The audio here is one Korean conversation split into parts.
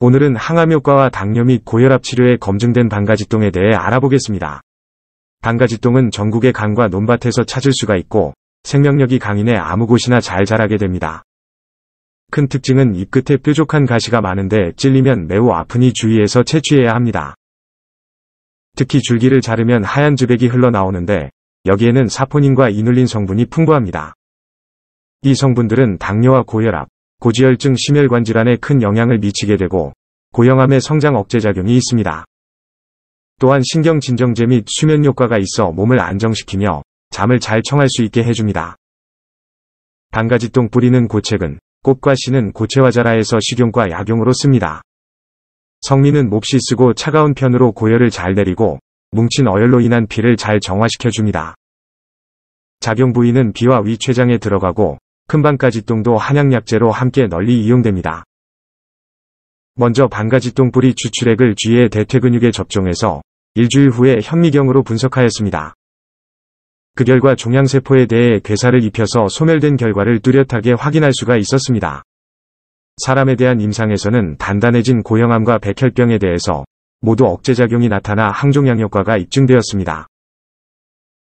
오늘은 항암 효과와 당뇨 및 고혈압 치료에 검증된 방가지똥에 대해 알아보겠습니다. 방가지똥은 전국의 강과 논밭에서 찾을 수가 있고 생명력이 강인해 아무 곳이나 잘 자라게 됩니다. 큰 특징은 잎 끝에 뾰족한 가시가 많은데 찔리면 매우 아프니 주의해서 채취해야 합니다. 특히 줄기를 자르면 하얀 즈백이 흘러나오는데 여기에는 사포닌과 이눌린 성분이 풍부합니다. 이 성분들은 당뇨와 고혈압, 고지혈증 심혈관 질환에 큰 영향을 미치게 되고 고형암의 성장 억제 작용이 있습니다. 또한 신경 진정제 및 수면 효과가 있어 몸을 안정시키며 잠을 잘 청할 수 있게 해줍니다. 반가지똥 뿌리는 고책은 꽃과 씨는 고체화자라에서 식용과 약용으로 씁니다. 성미는 몹시 쓰고 차가운 편으로 고열을 잘 내리고 뭉친 어혈로 인한 피를 잘 정화시켜줍니다. 작용 부위는 비와 위췌장에 들어가고 큰반가지똥도 한약약재로 함께 널리 이용됩니다. 먼저 반가지똥 뿌리 추출액을 쥐의 대퇴근육에 접종해서 일주일 후에 현미경으로 분석하였습니다. 그 결과 종양세포에 대해 괴사를 입혀서 소멸된 결과를 뚜렷하게 확인할 수가 있었습니다. 사람에 대한 임상에서는 단단해진 고형암과 백혈병에 대해서 모두 억제작용이 나타나 항종양 효과가 입증되었습니다.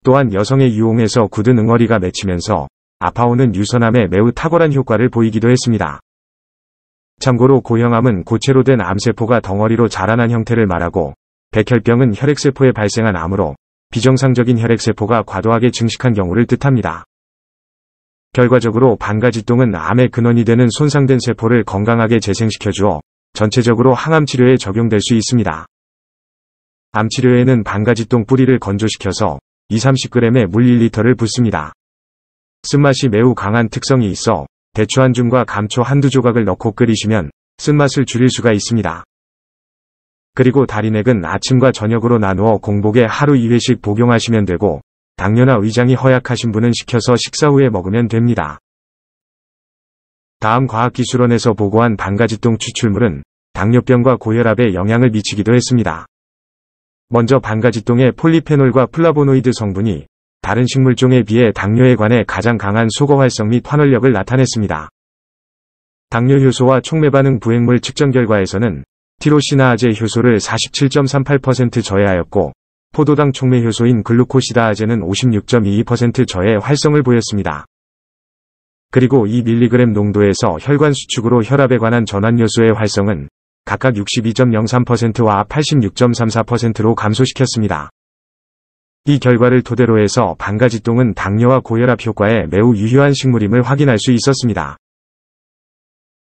또한 여성의 유홍에서 굳은 응어리가 맺히면서 아파오는 유선암에 매우 탁월한 효과를 보이기도 했습니다. 참고로 고형암은 고체로 된 암세포가 덩어리로 자라난 형태를 말하고 백혈병은 혈액세포에 발생한 암으로 비정상적인 혈액세포가 과도하게 증식한 경우를 뜻합니다. 결과적으로 반가지똥은 암의 근원이 되는 손상된 세포를 건강하게 재생시켜주어 전체적으로 항암 치료에 적용될 수 있습니다. 암 치료에는 반가지똥 뿌리를 건조시켜서 2-30g의 물 1리터를 붓습니다. 쓴맛이 매우 강한 특성이 있어 대추 한 줌과 감초 한두 조각을 넣고 끓이시면 쓴맛을 줄일 수가 있습니다. 그리고 다리넥은 아침과 저녁으로 나누어 공복에 하루 2회씩 복용하시면 되고 당뇨나 위장이 허약하신 분은 식혀서 식사 후에 먹으면 됩니다. 다음 과학기술원에서 보고한 반가지똥 추출물은 당뇨병과 고혈압에 영향을 미치기도 했습니다. 먼저 방가지똥의 폴리페놀과 플라보노이드 성분이 다른 식물종에 비해 당뇨에 관해 가장 강한 소거 활성 및 환원력을 나타냈습니다. 당뇨 효소와 촉매 반응 부산물 측정 결과에서는 티로시나아제 효소를 47.38% 저해하였고 포도당 촉매 효소인 글루코시다아제는 56.22% 저해 활성을 보였습니다. 그리고 2mg 농도에서 혈관 수축으로 혈압에 관한 전환 요소의 활성은 각각 62.03%와 86.34%로 감소시켰습니다. 이 결과를 토대로 해서 반가지똥은 당뇨와 고혈압 효과에 매우 유효한 식물임을 확인할 수 있었습니다.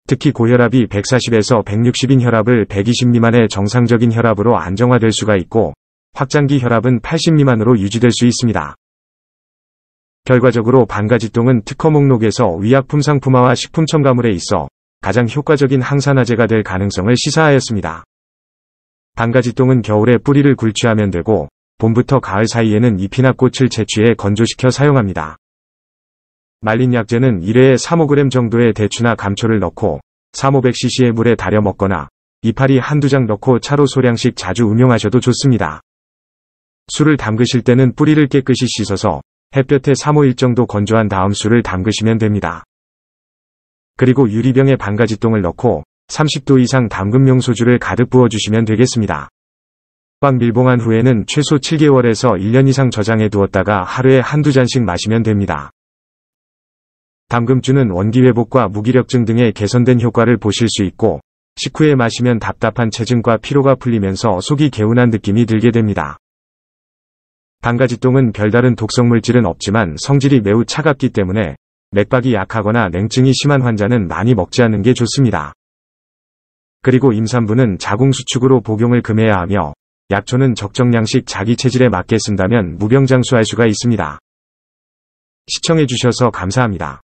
특히 고혈압이 140에서 160인 혈압을 120 미만의 정상적인 혈압으로 안정화될 수가 있고 확장기 혈압은 80 미만으로 유지될 수 있습니다. 결과적으로 반가지똥은 특허 목록에서 위약품 상품화와 식품 첨가물에 있어 가장 효과적인 항산화제가 될 가능성을 시사하였습니다. 반가지똥은 겨울에 뿌리를 굴취하면 되고 봄부터 가을 사이에는 잎이나 꽃을 채취해 건조시켜 사용합니다. 말린 약재는 1회에 3-5g 정도의 대추나 감초를 넣고 3-500cc의 물에 달여 먹거나 이파리 한두 장 넣고 차로 소량씩 자주 음용하셔도 좋습니다. 술을 담그실 때는 뿌리를 깨끗이 씻어서 햇볕에 3-5일 정도 건조한 다음 술을 담그시면 됩니다. 그리고 유리병에 반가지 똥을 넣고 30도 이상 담금용 소주를 가득 부어주시면 되겠습니다. 꽉 밀봉한 후에는 최소 7개월에서 1년 이상 저장해 두었다가 하루에 한두 잔씩 마시면 됩니다. 담금주는 원기회복과 무기력증 등의 개선된 효과를 보실 수 있고 식후에 마시면 답답한 체증과 피로가 풀리면서 속이 개운한 느낌이 들게 됩니다. 반가지똥은 별다른 독성 물질은 없지만 성질이 매우 차갑기 때문에 맥박이 약하거나 냉증이 심한 환자는 많이 먹지 않는 게 좋습니다. 그리고 임산부는 자궁수축으로 복용을 금해야 하며 약초는 적정량씩 자기 체질에 맞게 쓴다면 무병장수할 수가 있습니다. 시청해주셔서 감사합니다.